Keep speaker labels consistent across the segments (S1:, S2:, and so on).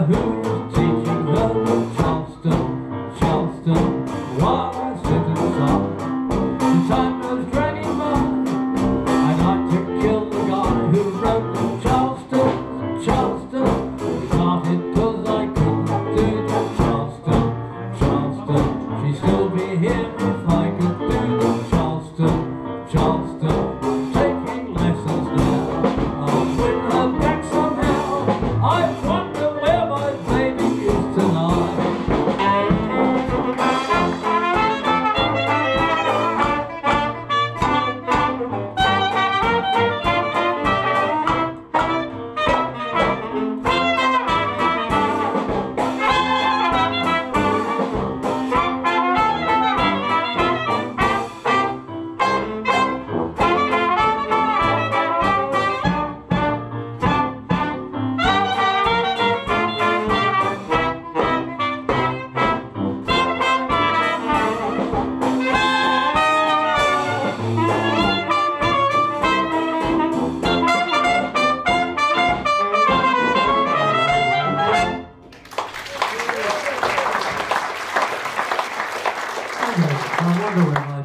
S1: who's teaching love?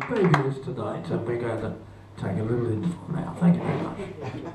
S1: babies today, and we're going to take a little interval now. Thank you very much.